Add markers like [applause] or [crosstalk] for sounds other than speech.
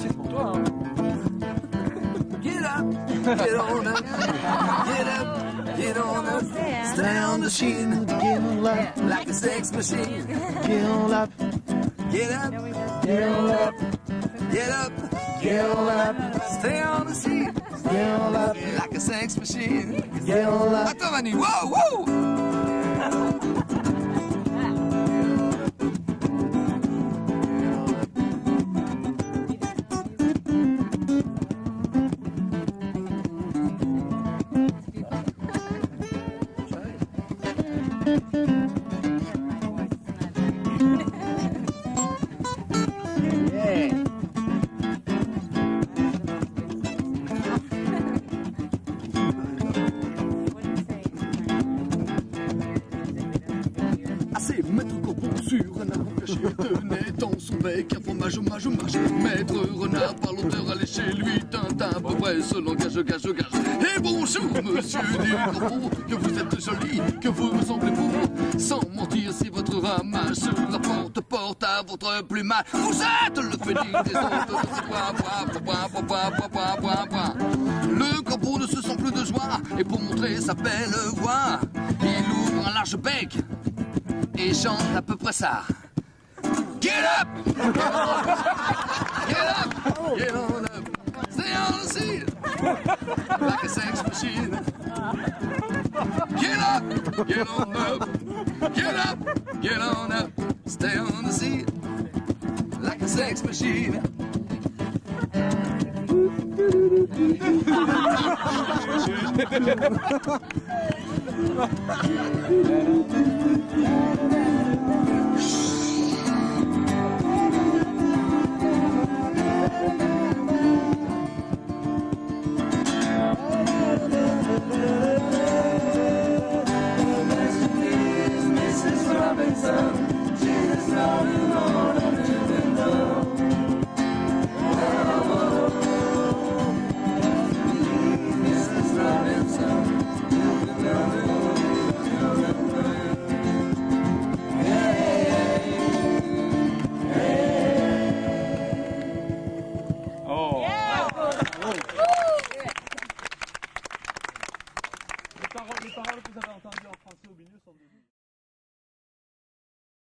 c'est pour toi. Hein. Get up, get on up, get up, get on up, stay on the sheen, get up like a sex machine. Get on up, get up, get up, get up, get on up, stay on the scene. Get up like a sex machine. Get on up. Attends, Manu, Whoa, whoa. Assez maître coup sur un avocat tenez dans son bec un fromage au fromage au fromage maître Renard par l'hauteur allait chez lui tinta un poêle seul cache cache cache Bonjour, monsieur Ducroux, que vous êtes joli, que vous me semblez beau. Sans mentir, si votre ramage se rapporte, porte à votre plumage. Vous êtes le phénix des autres. Le corbeau ne se sent plus de joie, et pour montrer sa belle voix, il ouvre un large bec et chante à peu près ça. Get up! Get up! Machine. Get up! Get on up! Get up! Get on up! Stay on the seat! Like a sex machine. [laughs] Oh. les paroles que vous avez entendues en français au milieu sont devenues.